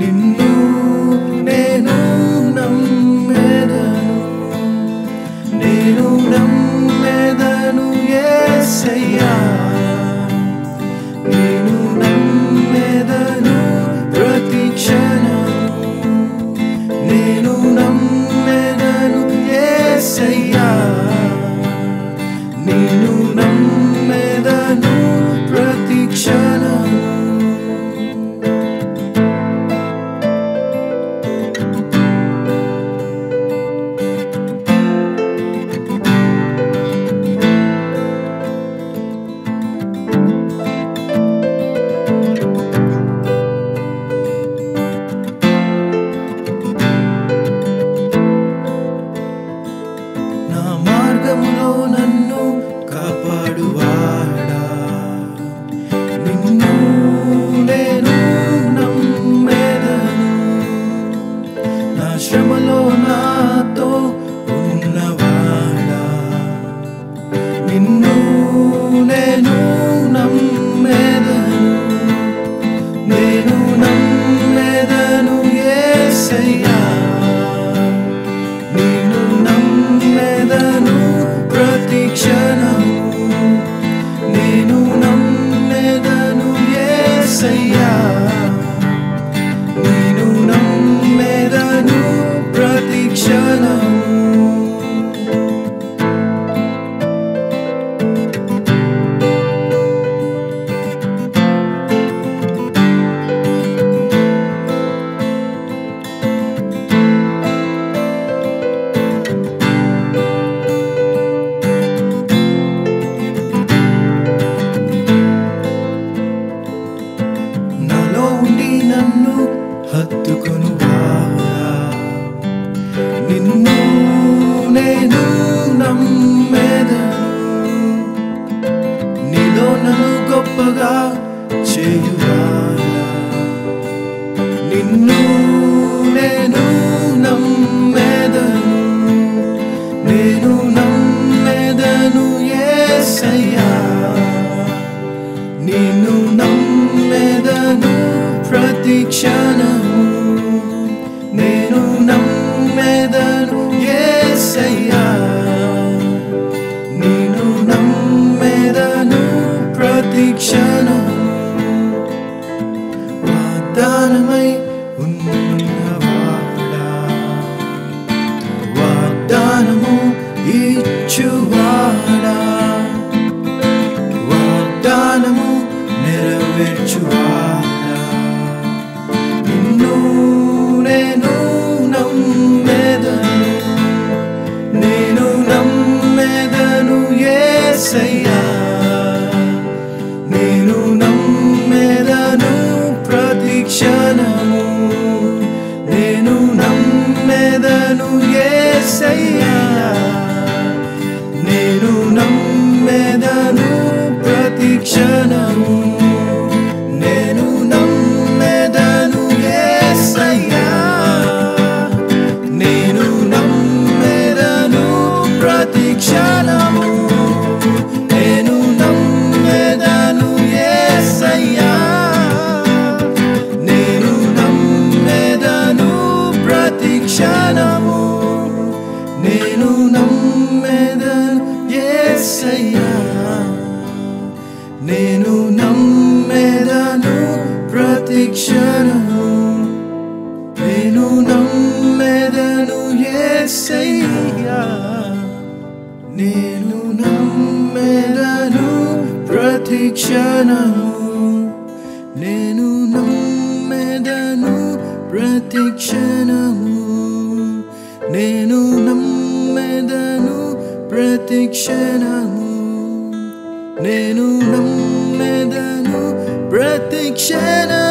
in నన్ను హత్తుకును నిన్ను నేను నమ్మేదను? నీలో నన్ను గొప్పగా చేయురా నిన్ను నేను నమ్మేదను? నేను క్షణము నేను నమ్మెదను ఏసయ్యా యేసయ్యా నేను నమ్మెదను ప్రతి క్షణము. నేను నమ్మెదను యేసయ్యా నేను నమ్మెదను ప్రతి నేను నమ్మెదను యేసయ్యా నేను నమ్మెదను ప్రతి క్షణము నేను నమ్మెదను యేసయ్యా నేను నమ్మెదను ప్రతి క్షణము నేను నమ్మెదను ప్రతి ప్రతి క్షణము నేను నమ్మెదను. ప్రతి క్షణము